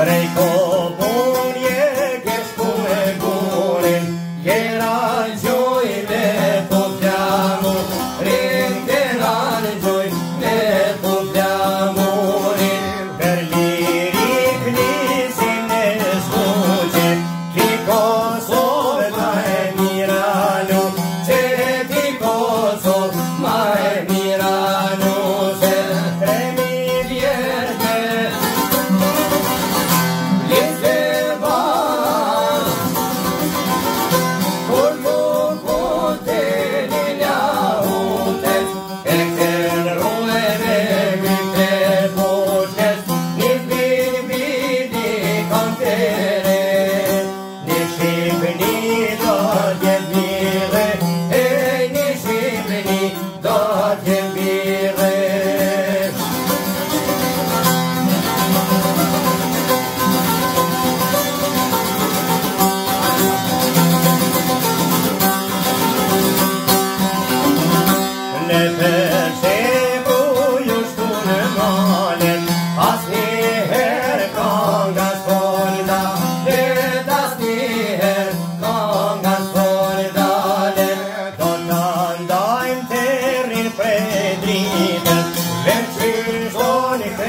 but ain't.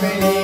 baby.